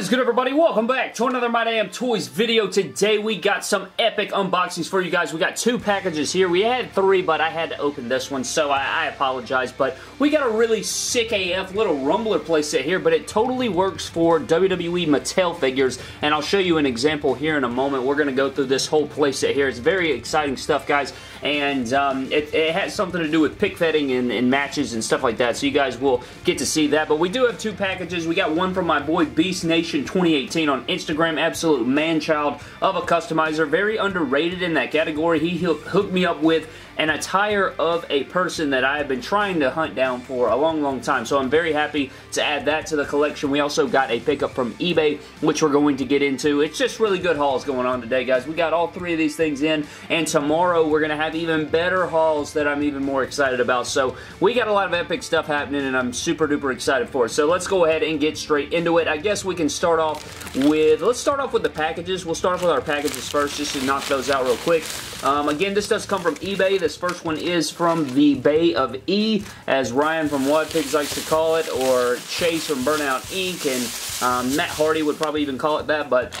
Is good everybody? Welcome back to another My Damn Toys video. Today we got some epic unboxings for you guys. We got two packages here. We had three, but I had to open this one, so I, I apologize. But we got a really sick AF little Rumbler playset here, but it totally works for WWE Mattel figures, and I'll show you an example here in a moment. We're going to go through this whole playset here. It's very exciting stuff, guys, and um, it, it, has something to do with pick fetting and, and matches and stuff like that, so you guys will get to see that. But we do have two packages. We got one from my boy Beast Nation Nation 2018 on Instagram. Absolute man-child of a customizer. Very underrated in that category. He hooked me up with an attire of a person that I have been trying to hunt down for a long, long time. So I'm very happy to add that to the collection. We also got a pickup from eBay, which we're going to get into. It's just really good hauls going on today, guys. We got all three of these things in, and tomorrow we're going to have even better hauls that I'm even more excited about. So we got a lot of epic stuff happening, and I'm super duper excited for it. So let's go ahead and get straight into it. I guess we can start off with, let's start off with the packages. We'll start off with our packages first, just to knock those out real quick. Um, again, this does come from eBay. This first one is from the Bay of E, as Ryan from Wadpigs likes to call it, or Chase from Burnout Inc., and um, Matt Hardy would probably even call it that, but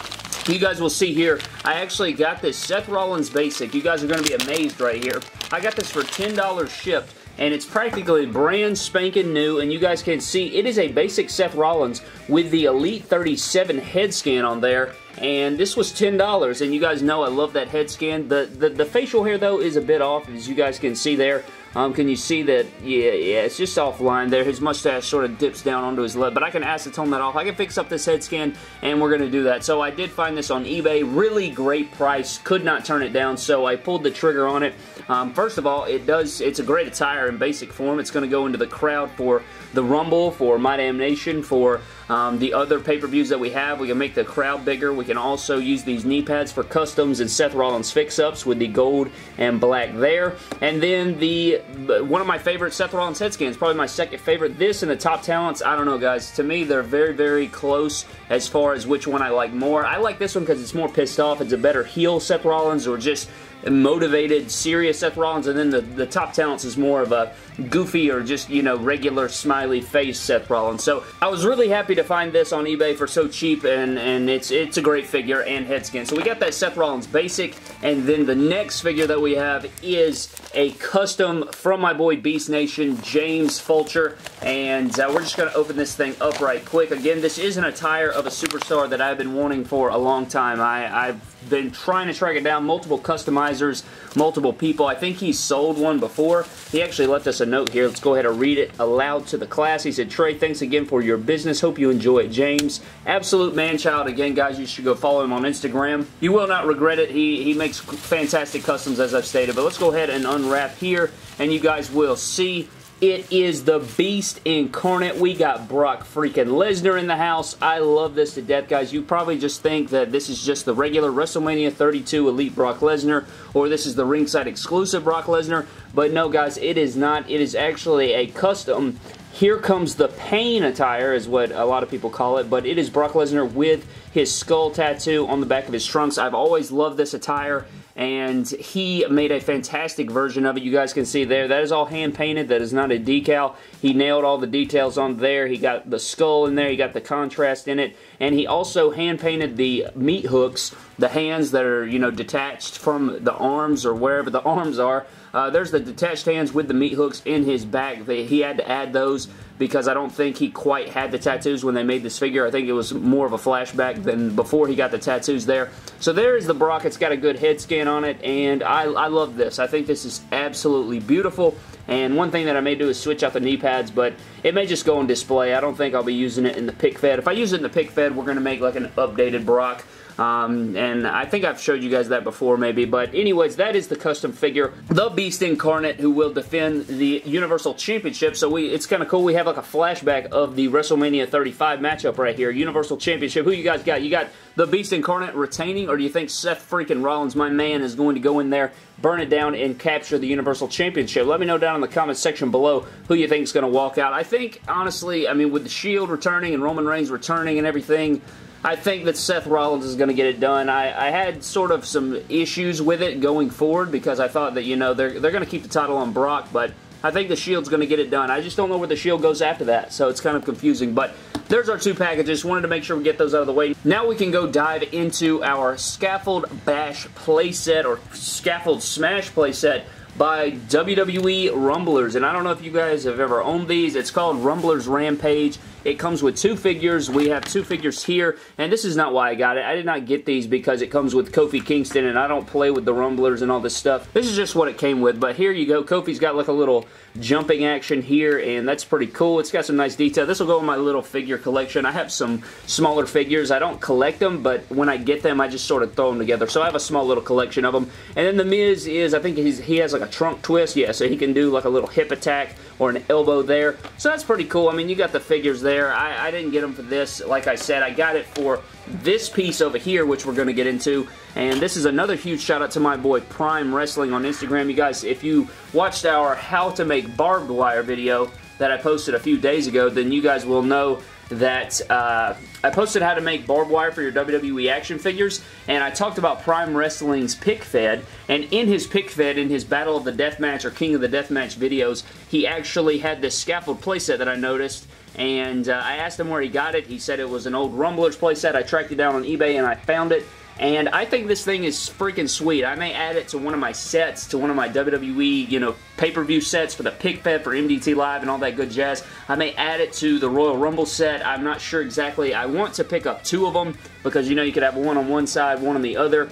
you guys will see here, I actually got this Seth Rollins Basic. You guys are going to be amazed right here. I got this for $10 shipped and it's practically brand spanking new and you guys can see it is a basic Seth Rollins with the Elite 37 head scan on there and this was $10 and you guys know I love that head scan. The, the, the facial hair though is a bit off as you guys can see there. Um, can you see that? Yeah, yeah, it's just offline there. His mustache sort of dips down onto his lip, but I can acetone that off. I can fix up this head scan, and we're going to do that. So I did find this on eBay. Really great price. Could not turn it down, so I pulled the trigger on it. Um, first of all, it does. It's a great attire in basic form. It's going to go into the crowd for the Rumble, for My Damnation, for um, the other pay-per-views that we have. We can make the crowd bigger. We can also use these knee pads for customs and Seth Rollins fix-ups with the gold and black there. And then the one of my favorite Seth Rollins head scans, probably my second favorite. This and the Top Talents, I don't know guys. To me, they're very, very close as far as which one I like more. I like this one because it's more pissed off. It's a better heel Seth Rollins or just motivated, serious Seth Rollins, and then the, the top talents is more of a goofy or just, you know, regular smiley face Seth Rollins. So I was really happy to find this on eBay for so cheap, and, and it's, it's a great figure and head skin. So we got that Seth Rollins basic, and then the next figure that we have is a custom from my boy Beast Nation, James Fulcher, and uh, we're just going to open this thing up right quick. Again, this is an attire of a superstar that I've been wanting for a long time. I, I've been trying to track it down, multiple customizers, multiple people. I think he sold one before. He actually left us a note here. Let's go ahead and read it aloud to the class. He said, Trey, thanks again for your business. Hope you enjoy it. James, absolute man-child. Again, guys, you should go follow him on Instagram. You will not regret it. He, he makes fantastic customs, as I've stated. But let's go ahead and unwrap here, and you guys will see it is the Beast incarnate. We got Brock freaking Lesnar in the house. I love this to death, guys. You probably just think that this is just the regular WrestleMania 32 Elite Brock Lesnar, or this is the ringside exclusive Brock Lesnar. But no, guys, it is not. It is actually a custom here comes the pain attire, is what a lot of people call it, but it is Brock Lesnar with his skull tattoo on the back of his trunks. I've always loved this attire and he made a fantastic version of it. You guys can see there. That is all hand painted. That is not a decal. He nailed all the details on there. He got the skull in there. He got the contrast in it. And he also hand painted the meat hooks, the hands that are, you know, detached from the arms or wherever the arms are. Uh, there's the detached hands with the meat hooks in his back. He had to add those because I don't think he quite had the tattoos when they made this figure. I think it was more of a flashback than before he got the tattoos there. So there is the Brock. It's got a good head scan on it, and I, I love this. I think this is absolutely beautiful. And one thing that I may do is switch out the knee pads, but it may just go on display. I don't think I'll be using it in the pic fed. If I use it in the pic fed, we're going to make like an updated Brock. Um, and I think I've showed you guys that before maybe, but anyways, that is the custom figure. The Beast Incarnate who will defend the Universal Championship, so we it's kind of cool. We have like a flashback of the WrestleMania 35 matchup right here. Universal Championship. Who you guys got? You got the Beast Incarnate retaining, or do you think Seth freaking Rollins, my man, is going to go in there, burn it down, and capture the Universal Championship? Let me know down in the comments section below who you think is going to walk out. I think, honestly, I mean, with the Shield returning and Roman Reigns returning and everything, I think that Seth Rollins is going to get it done. I, I, had sort of some issues with it going forward because I thought that, you know, they're, they're going to keep the title on Brock, but I think the Shield's going to get it done. I just don't know where the Shield goes after that, so it's kind of confusing. But there's our two packages. Wanted to make sure we get those out of the way. Now we can go dive into our Scaffold Bash playset or Scaffold Smash playset by WWE Rumblers. And I don't know if you guys have ever owned these. It's called Rumblers Rampage. It comes with two figures. We have two figures here, and this is not why I got it. I did not get these because it comes with Kofi Kingston, and I don't play with the Rumblers and all this stuff. This is just what it came with, but here you go. Kofi's got like a little jumping action here, and that's pretty cool. It's got some nice detail. This will go in my little figure collection. I have some smaller figures. I don't collect them, but when I get them, I just sort of throw them together. So I have a small little collection of them. And then The Miz is, I think he has like a trunk twist. Yeah, so he can do like a little hip attack or an elbow there. So that's pretty cool. I mean, you got the figures there. I, I didn't get them for this. Like I said, I got it for this piece over here, which we're going to get into. And this is another huge shout out to my boy Prime Wrestling on Instagram. You guys, if you watched our how to make barbed wire video that I posted a few days ago, then you guys will know that uh, I posted how to make barbed wire for your WWE action figures, and I talked about Prime Wrestling's pic fed, and in his pic fed, in his Battle of the Deathmatch or King of the Deathmatch videos, he actually had this scaffold playset that I noticed, and uh, I asked him where he got it. He said it was an old Rumblers playset. I tracked it down on eBay and I found it. And I think this thing is freaking sweet. I may add it to one of my sets, to one of my WWE, you know, pay-per-view sets for the pic fed for MDT Live and all that good jazz. I may add it to the Royal Rumble set. I'm not sure exactly. I want to pick up two of them because, you know, you could have one on one side, one on the other.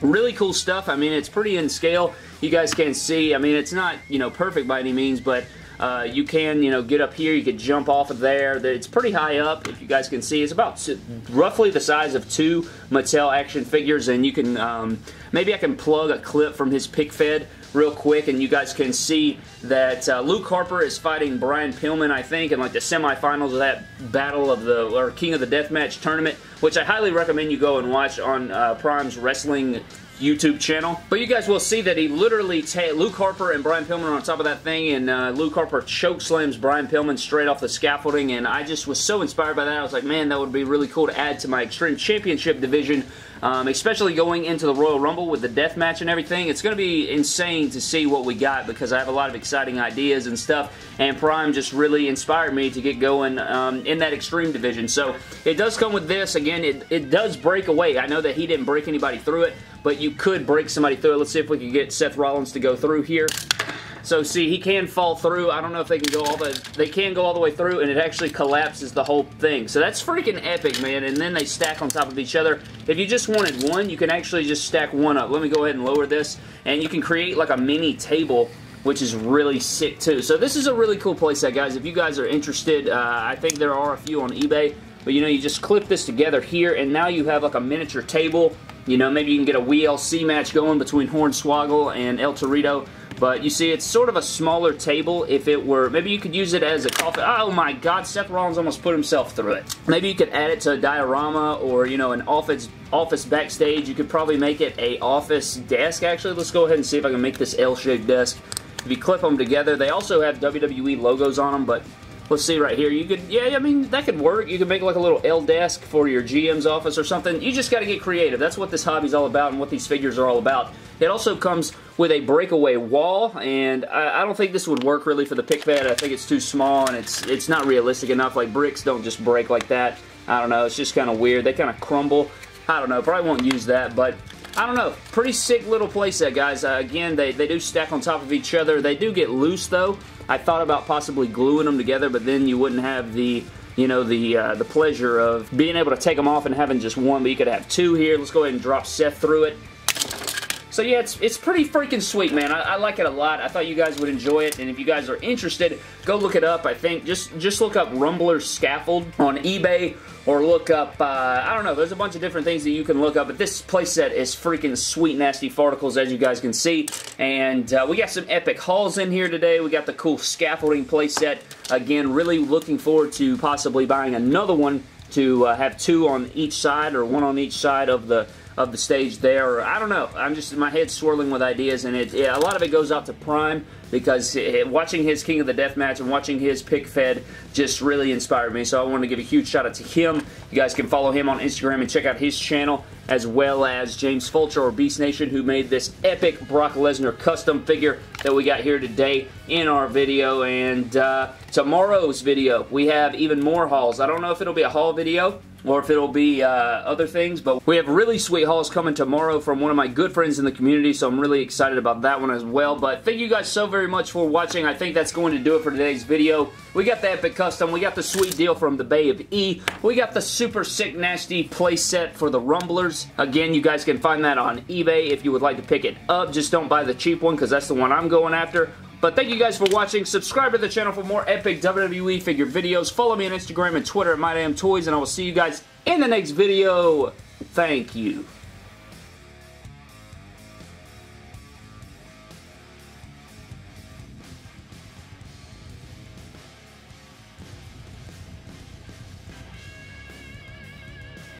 Really cool stuff. I mean, it's pretty in scale. You guys can see. I mean, it's not, you know, perfect by any means, but uh, you can, you know, get up here. You could jump off of there. It's pretty high up, if you guys can see. It's about roughly the size of two Mattel action figures, and you can, um, maybe I can plug a clip from his pic fed real quick and you guys can see that uh, Luke Harper is fighting Brian Pillman I think in like the semifinals of that battle of the or King of the Deathmatch tournament which I highly recommend you go and watch on uh, Prime's wrestling YouTube channel. But you guys will see that he literally Luke Harper and Brian Pillman on top of that thing, and uh, Luke Harper choke slams Brian Pillman straight off the scaffolding, and I just was so inspired by that. I was like, man, that would be really cool to add to my Extreme Championship division um, especially going into the Royal Rumble with the death match and everything. It's going to be insane to see what we got because I have a lot of exciting ideas and stuff, and Prime just really inspired me to get going um, in that Extreme division. So it does come with this. Again, it, it does break away. I know that he didn't break anybody through it, but you could break somebody through it. Let's see if we can get Seth Rollins to go through here. So see, he can fall through. I don't know if they can go all the they can go all the way through, and it actually collapses the whole thing. So that's freaking epic, man. And then they stack on top of each other. If you just wanted one, you can actually just stack one up. Let me go ahead and lower this, and you can create like a mini table which is really sick too. So this is a really cool playset, guys. If you guys are interested, uh, I think there are a few on eBay. But you know, you just clip this together here, and now you have like a miniature table. You know, maybe you can get a WLC match going between Hornswoggle and El Torito. But you see, it's sort of a smaller table if it were, maybe you could use it as a coffee. Oh my god, Seth Rollins almost put himself through it. Maybe you could add it to a diorama or, you know, an office office backstage. You could probably make it a office desk, actually. Let's go ahead and see if I can make this L-shaped desk. If you clip them together, they also have WWE logos on them, but let's see right here. You could, yeah, I mean, that could work. You could make like a little L desk for your GM's office or something. You just got to get creative. That's what this hobby's all about and what these figures are all about. It also comes with a breakaway wall, and I, I don't think this would work really for the pic fed. I think it's too small, and it's it's not realistic enough. Like, bricks don't just break like that. I don't know. It's just kind of weird. They kind of crumble. I don't know. Probably won't use that, but I don't know. Pretty sick little playset, guys. Uh, again, they, they do stack on top of each other. They do get loose, though. I thought about possibly gluing them together, but then you wouldn't have the you know, the uh, the pleasure of being able to take them off and having just one, but you could have two here. Let's go ahead and drop Seth through it. So yeah, it's, it's pretty freaking sweet, man. I, I, like it a lot. I thought you guys would enjoy it, and if you guys are interested, go look it up. I think just just look up Rumbler Scaffold on eBay, or look up, uh, I don't know, there's a bunch of different things that you can look up, but this playset is freaking sweet, nasty farticles, as you guys can see, and uh, we got some epic hauls in here today. We got the cool scaffolding playset. Again, really looking forward to possibly buying another one to uh, have two on each side, or one on each side of the of the stage there. I don't know. I'm just, my head swirling with ideas, and it, a lot of it goes out to Prime because it, watching his King of the Death match and watching his pic fed just really inspired me. So I want to give a huge shout out to him. You guys can follow him on Instagram and check out his channel as well as James Fulcher or Beast Nation who made this epic Brock Lesnar custom figure that we got here today in our video. And uh, tomorrow's video, we have even more hauls. I don't know if it'll be a haul video or if it'll be uh, other things. But we have really sweet hauls coming tomorrow from one of my good friends in the community, so I'm really excited about that one as well. But thank you guys so very much for watching. I think that's going to do it for today's video. We got the Epic Custom. We got the sweet deal from the Bay of E. We got the super sick nasty playset for the Rumblers. Again, you guys can find that on eBay if you would like to pick it up. Just don't buy the cheap one because that's the one I'm going after. But thank you guys for watching. Subscribe to the channel for more epic WWE figure videos. Follow me on Instagram and Twitter at MyDamnToys, and I will see you guys in the next video. Thank you.